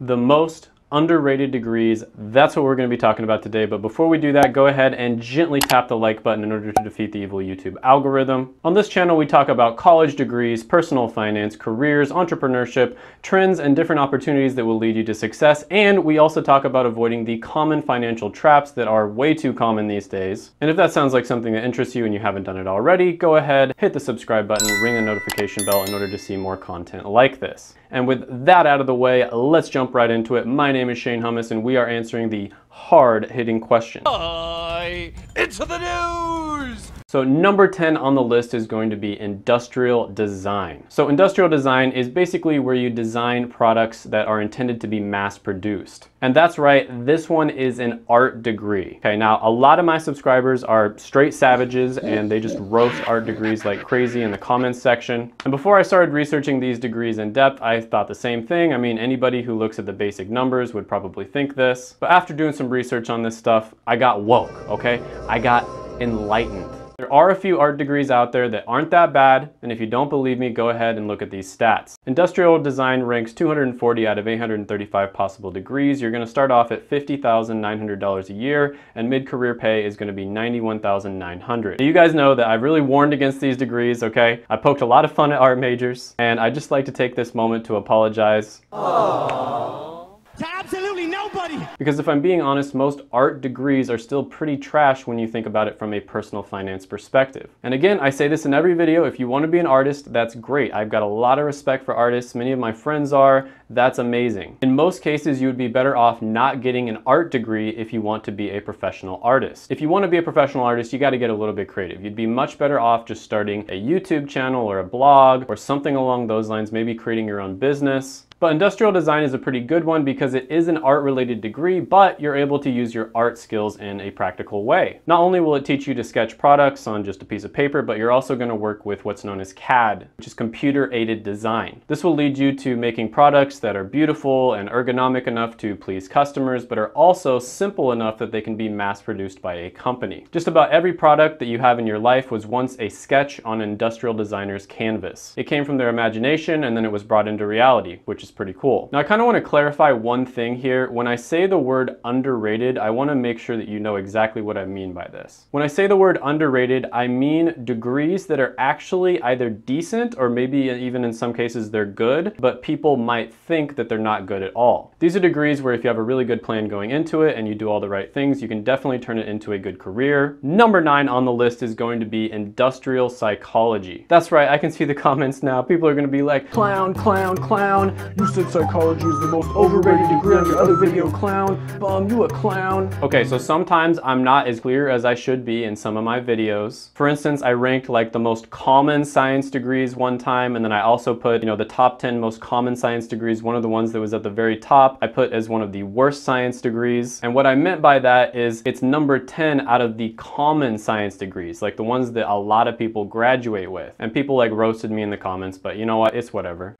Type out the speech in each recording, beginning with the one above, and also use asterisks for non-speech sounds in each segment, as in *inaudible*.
the most underrated degrees. That's what we're going to be talking about today. But before we do that, go ahead and gently tap the like button in order to defeat the evil YouTube algorithm. On this channel, we talk about college degrees, personal finance, careers, entrepreneurship, trends, and different opportunities that will lead you to success. And we also talk about avoiding the common financial traps that are way too common these days. And if that sounds like something that interests you and you haven't done it already, go ahead, hit the subscribe button, ring the notification bell in order to see more content like this. And with that out of the way, let's jump right into it. My name is Shane Hummus, and we are answering the hard hitting question. Hi, into the news! So number 10 on the list is going to be industrial design. So industrial design is basically where you design products that are intended to be mass produced. And that's right, this one is an art degree. Okay, now a lot of my subscribers are straight savages and they just roast art degrees like crazy in the comments section. And before I started researching these degrees in depth, I thought the same thing. I mean, anybody who looks at the basic numbers would probably think this. But after doing some research on this stuff, I got woke, okay? I got enlightened. There are a few art degrees out there that aren't that bad, and if you don't believe me, go ahead and look at these stats. Industrial design ranks 240 out of 835 possible degrees. You're gonna start off at $50,900 a year, and mid-career pay is gonna be 91,900. You guys know that I've really warned against these degrees, okay? I poked a lot of fun at art majors, and I'd just like to take this moment to apologize. Aww Because if I'm being honest, most art degrees are still pretty trash when you think about it from a personal finance perspective. And again, I say this in every video, if you want to be an artist, that's great. I've got a lot of respect for artists. Many of my friends are. That's amazing. In most cases, you would be better off not getting an art degree if you want to be a professional artist. If you want to be a professional artist, you got to get a little bit creative. You'd be much better off just starting a YouTube channel or a blog or something along those lines, maybe creating your own business. But industrial design is a pretty good one because it is an art related degree, but you're able to use your art skills in a practical way. Not only will it teach you to sketch products on just a piece of paper, but you're also gonna work with what's known as CAD, which is computer aided design. This will lead you to making products that are beautiful and ergonomic enough to please customers, but are also simple enough that they can be mass produced by a company. Just about every product that you have in your life was once a sketch on an industrial designer's canvas. It came from their imagination and then it was brought into reality, which is pretty cool. Now I kind of want to clarify one thing here. When I say the word underrated, I want to make sure that you know exactly what I mean by this. When I say the word underrated, I mean degrees that are actually either decent or maybe even in some cases they're good, but people might think that they're not good at all. These are degrees where if you have a really good plan going into it and you do all the right things, you can definitely turn it into a good career. Number nine on the list is going to be industrial psychology. That's right, I can see the *laughs* comments now. People are gonna be like, clown, clown, clown. You said psychology is the most overrated degree on your other video, clown. Bum, you a clown. Okay, so sometimes I'm not as clear as I should be in some of my videos. For instance, I ranked like the most common science degrees one time, and then I also put, you know, the top 10 most common science degrees. One of the ones that was at the very top, I put as one of the worst science degrees. And what I meant by that is it's number 10 out of the common science degrees, like the ones that a lot of people graduate with. And people like roasted me in the comments, but you know what? It's whatever.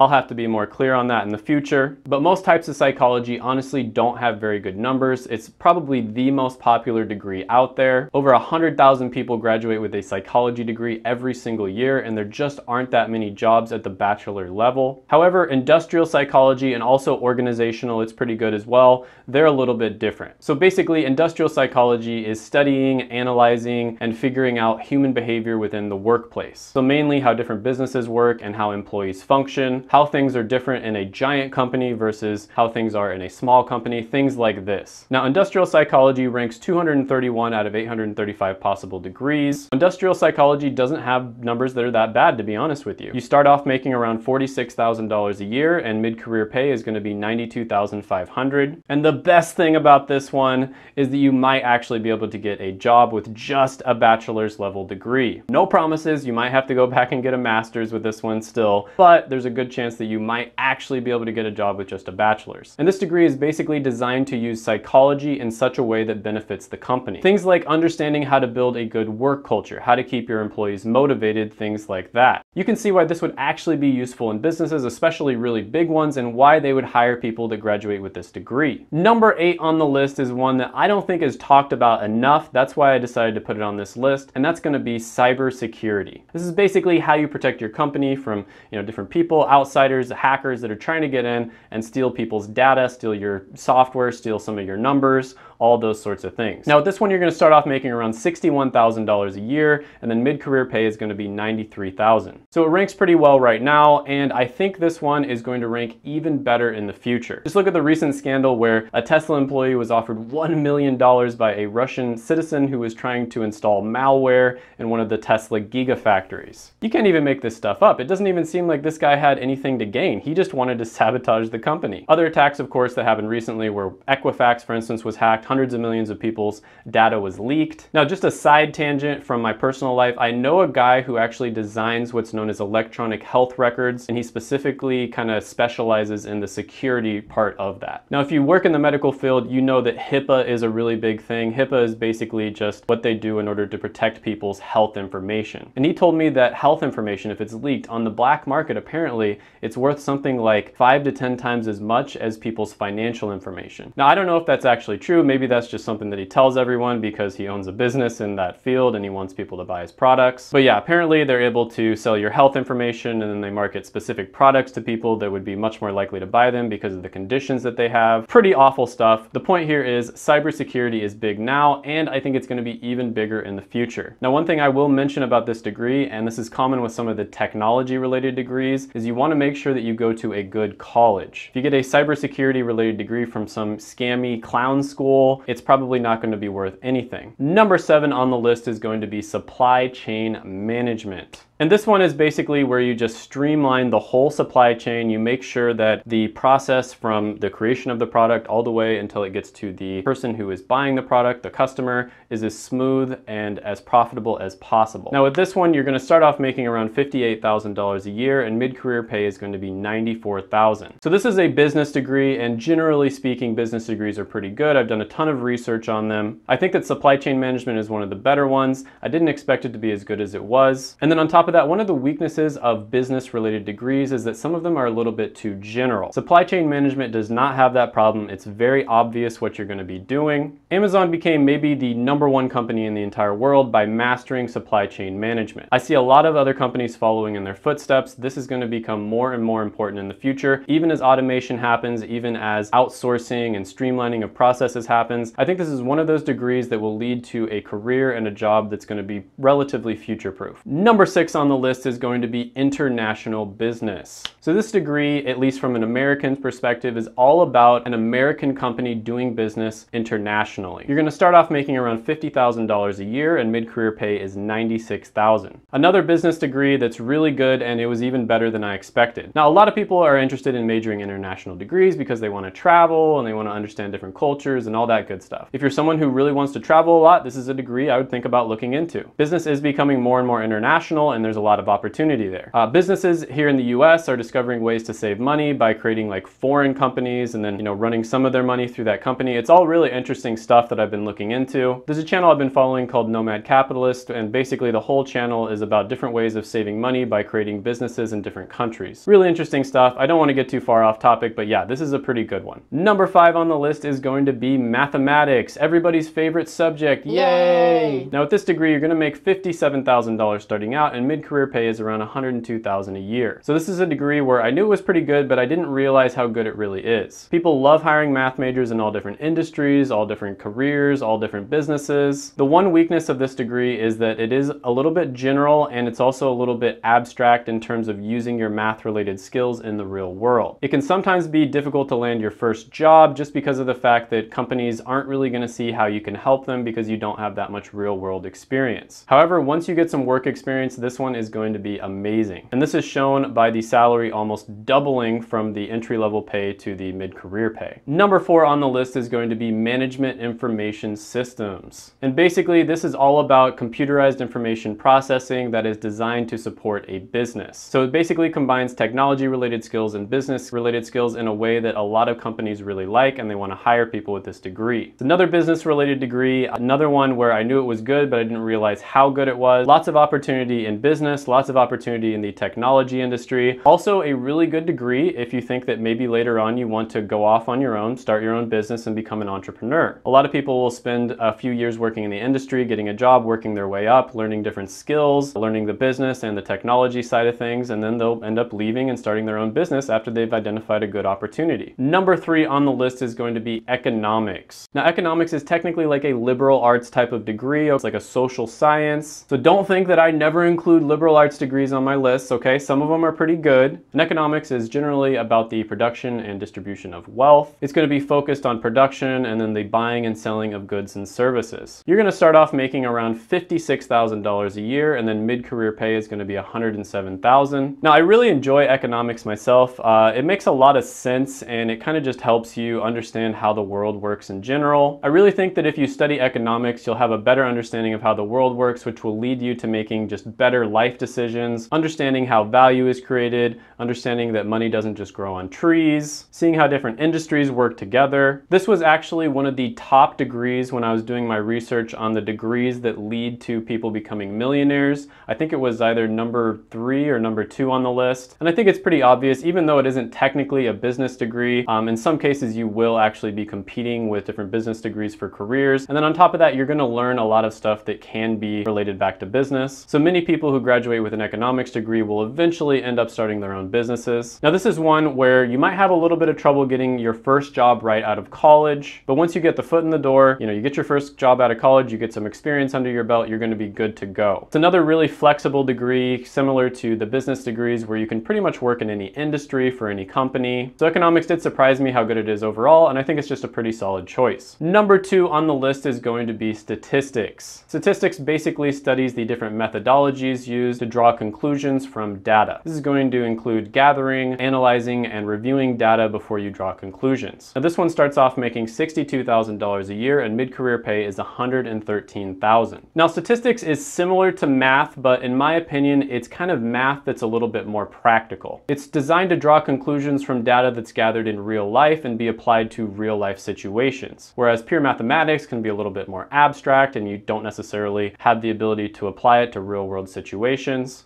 I'll have to be more clear on that in the future. But most types of psychology honestly don't have very good numbers. It's probably the most popular degree out there. Over 100,000 people graduate with a psychology degree every single year, and there just aren't that many jobs at the bachelor level. However, industrial psychology and also organizational, it's pretty good as well. They're a little bit different. So basically, industrial psychology is studying, analyzing, and figuring out human behavior within the workplace. So mainly how different businesses work and how employees function, how things are different in a giant company versus how things are in a small company, things like this. Now, industrial psychology ranks 231 out of 835 possible degrees. Industrial psychology doesn't have numbers that are that bad, to be honest with you. You start off making around $46,000 a year and mid-career pay is gonna be 92,500. And the best thing about this one is that you might actually be able to get a job with just a bachelor's level degree. No promises, you might have to go back and get a master's with this one still, but there's a good chance that you might actually be able to get a job with just a bachelor's. And this degree is basically designed to use psychology in such a way that benefits the company. Things like understanding how to build a good work culture, how to keep your employees motivated, things like that. You can see why this would actually be useful in businesses, especially really big ones, and why they would hire people that graduate with this degree. Number eight on the list is one that I don't think is talked about enough. That's why I decided to put it on this list, and that's gonna be cybersecurity. This is basically how you protect your company from you know, different people, outsiders, hackers that are trying to get in and steal people's data, steal your software, steal some of your numbers, all those sorts of things. Now with this one, you're gonna start off making around $61,000 a year, and then mid-career pay is gonna be 93,000. So it ranks pretty well right now, and I think this one is going to rank even better in the future. Just look at the recent scandal where a Tesla employee was offered $1 million by a Russian citizen who was trying to install malware in one of the Tesla gigafactories. You can't even make this stuff up. It doesn't even seem like this guy had anything to gain. He just wanted to *laughs* sabotage the company. Other attacks, of course, that happened recently where Equifax, for instance, was hacked hundreds of millions of people's data was leaked. Now, just a side tangent from my personal life, I know a guy who actually designs what's known as electronic health records, and he specifically kind of specializes in the security part of that. Now, if you work in the medical field, you know that HIPAA is a really big thing. HIPAA is basically just what they do in order to protect people's health information. And he told me that health information, if it's leaked on the black market, apparently it's worth something like five to 10 times as much as people's financial information. Now, I don't know if that's actually true. Maybe that's just something that he tells everyone because he owns a business in that field and he wants people to buy his products. But yeah, apparently they're able to sell your health information and then they market specific products to people that would be much more likely to buy them because of the conditions that they have. Pretty awful stuff. The point here is cybersecurity is big now and I think it's going to be even bigger in the future. Now, one thing I will mention about this degree, and this is common with some of the technology related degrees, is you want to make sure that you go to a good college. If you get a cybersecurity related degree from some scammy clown school, it's probably not going to be worth anything. Number seven on the list is going to be supply chain management. And this one is basically where you just streamline the whole supply chain. You make sure that the process from the creation of the product all the way until it gets to the person who is buying the product, the customer, is as smooth and as profitable as possible. Now with this one, you're gonna start off making around $58,000 a year and mid-career pay is going to be 94,000. So this is a business degree and generally speaking, business degrees are pretty good. I've done a ton of research on them. I think that supply chain management is one of the better ones. I didn't expect it to be as good as it was. And then on top top of that, one of the weaknesses of business related degrees is that some of them are a little bit too general. Supply chain management does not have that problem. It's very obvious what you're gonna be doing. Amazon became maybe the number one company in the entire world by mastering supply chain management. I see a lot of other companies following in their footsteps. This is gonna become more and more important in the future, even as automation happens, even as outsourcing and streamlining of processes happens. I think this is one of those degrees that will lead to a career and a job that's gonna be relatively future proof. Number six on the list is going to be international business. So this degree, at least from an American perspective, is all about an American company doing business internationally. You're gonna start off making around $50,000 a year and mid-career pay is 96,000. Another business degree that's really good and it was even better than I expected. Now, a lot of people are interested in majoring international degrees because they wanna travel and they wanna understand different cultures and all that good stuff. If you're someone who really wants to travel a lot, this is a degree I would think about looking into. Business is becoming more and more international and there's a lot of opportunity there. Uh, businesses here in the US are discovering ways to save money by creating like foreign companies and then, you know, running some of their money through that company. It's all really interesting stuff that I've been looking into. There's a channel I've been following called Nomad Capitalist, and basically the whole channel is about different ways of saving money by creating businesses in different countries. Really interesting stuff. I don't want to get too far off topic, but yeah, this is a pretty good one. Number five on the list is going to be mathematics, everybody's favorite subject. Yay! Yay! Now with this degree, you're going to make $57,000 starting out and mid-career pay is around 102,000 a year. So this is a degree where I knew it was pretty good, but I didn't realize how good it really is. People love hiring math majors in all different industries, all different careers, all different businesses. The one weakness of this degree is that it is a little bit general and it's also a little bit abstract in terms of using your math related skills in the real world. It can sometimes be difficult to land your first job just because of the fact that companies aren't really going to see how you can help them because you don't have that much real world experience. However, once you get some work experience, this one is going to be amazing. And this is shown by the salary almost doubling from the entry level pay to the mid-career pay. Number four on the list is going to be management information systems. And basically this is all about computerized information processing that is designed to support a business. So it basically combines technology related skills and business related skills in a way that a lot of companies really like and they want to hire people with this degree. It's another business related degree, another one where I knew it was good but I didn't realize how good it was. Lots of opportunity in business business, lots of opportunity in the technology industry. Also a really good degree if you think that maybe later on you want to go off on your own, start your own business and become an entrepreneur. A lot of people will spend a few years working in the industry, getting a job, working their way up, learning different skills, learning the business and the technology side of things, and then they'll end up leaving and starting their own business after they've identified a good opportunity. Number three on the list is going to be economics. Now economics is technically like a liberal arts type of degree. It's like a social science. So don't think that I never include liberal arts degrees on my list, okay? Some of them are pretty good. And economics is generally about the production and distribution of wealth. It's gonna be focused on production and then the buying and selling of goods and services. You're gonna start off making around $56,000 a year and then mid-career pay is gonna be 107,000. Now I really enjoy economics myself. Uh, it makes a lot of sense and it kind of just helps you understand how the world works in general. I really think that if you study economics, you'll have a better understanding of how the world works, which will lead you to making just better life decisions, understanding how value is created, understanding that money doesn't just grow on trees, seeing how different industries work together. This was actually one of the top degrees when I was doing my research on the degrees that lead to people becoming millionaires. I think it was either number three or number two on the list. And I think it's pretty obvious, even though it isn't technically a business degree, um, in some cases you will actually be competing with different business degrees for careers. And then on top of that, you're gonna learn a lot of stuff that can be related back to business. So many people who graduate with an economics degree will eventually end up starting their own businesses. Now this is one where you might have a little bit of trouble getting your first job right out of college, but once you get the foot in the door, you know, you get your first job out of college, you get some experience under your belt, you're gonna be good to go. It's another really flexible degree, similar to the business degrees where you can pretty much work in any industry for any company. So economics did surprise me how good it is overall, and I think it's just a pretty solid choice. Number two on the list is going to be statistics. Statistics basically studies the different methodologies used to draw conclusions from data. This is going to include gathering, analyzing, and reviewing data before you draw conclusions. Now this one starts off making $62,000 a year and mid-career pay is $113,000. Now statistics is similar to math, but in my opinion, it's kind of math that's a little bit more practical. It's designed to draw conclusions from data that's gathered in real life and be applied to real life situations. Whereas pure mathematics can be a little bit more abstract and you don't necessarily have the ability to apply it to real world situations.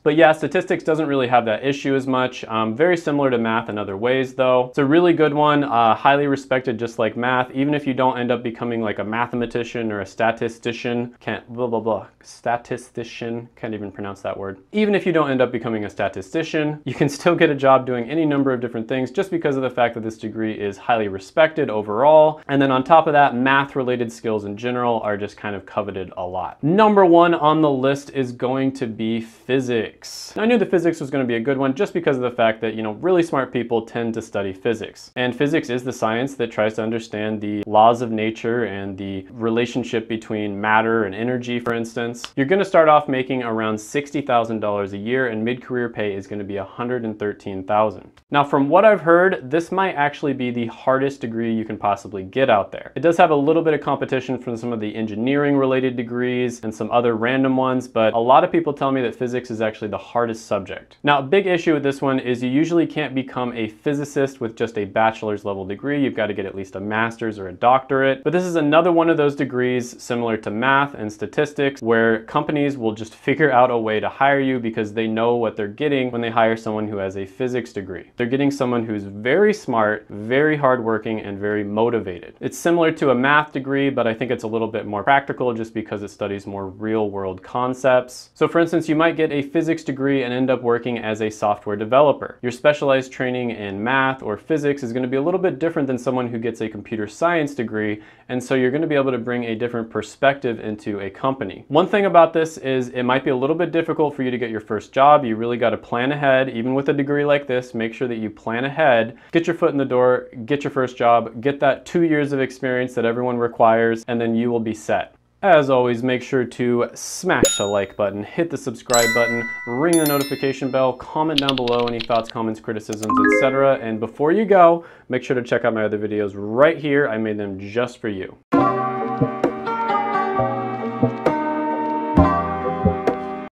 But yeah, statistics doesn't really have that issue as much. Um, very similar to math in other ways though. It's a really good one, uh, highly respected just like math, even if you don't end up becoming like a mathematician or a statistician, can't blah blah blah, statistician, can't even pronounce that word. Even if you don't end up becoming a statistician, you can still get a job doing any number of different things just because of the fact that this degree is highly respected overall. And then on top of that, math related skills in general are just kind of coveted a lot. Number one on the list is going to be physics. Now, I knew the physics was going to be a good one just because of the fact that, you know, really smart people tend to study physics. And physics is the science that tries to understand the laws of nature and the relationship between matter and energy, for instance. You're going to start off making around $60,000 a year and mid-career pay is going to be 113,000. Now, from what I've heard, this might actually be the hardest degree you can possibly get out there. It does have a little bit of competition from some of the engineering related degrees and some other random ones, but a lot of people tell me that physics is actually the hardest subject. Now, a big issue with this one is you usually can't become a physicist with just a bachelor's level degree. You've got to get at least a master's or a doctorate. But this is another one of those degrees similar to math and statistics where companies will just figure out a way to hire you because they know what they're getting when they hire someone who has a physics degree. They're getting someone who's very smart, very hardworking, and very motivated. It's similar to a math degree, but I think it's a little bit more practical just because it studies more real world concepts. So for instance, you might get a physics degree and end up working as a software developer. Your specialized training in math or physics is going to be a little bit different than someone who gets a computer science degree, and so you're going to be able to bring a different perspective into a company. One thing about this is it might be a little bit difficult for you to get your first job. You really got to plan ahead, even with a degree like this, make sure that you plan ahead, get your foot in the door, get your first job, get that two years of experience that everyone requires, and then you will be set. As always, make sure to smash the like button, hit the subscribe button, ring the notification bell, comment down below any thoughts, comments, criticisms, etc. And before you go, make sure to check out my other videos right here. I made them just for you.